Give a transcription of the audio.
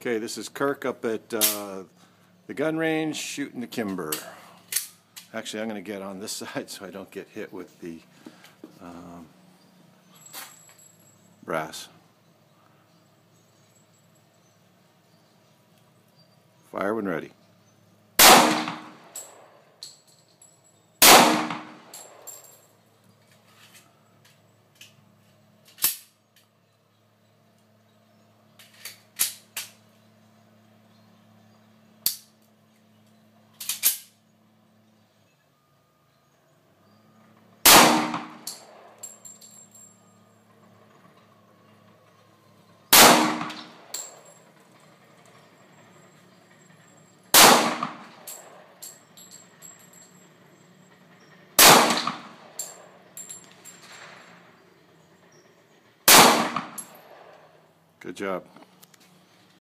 Okay, this is Kirk up at uh, the gun range shooting the Kimber. Actually, I'm going to get on this side so I don't get hit with the um, brass. Fire when ready. Good job.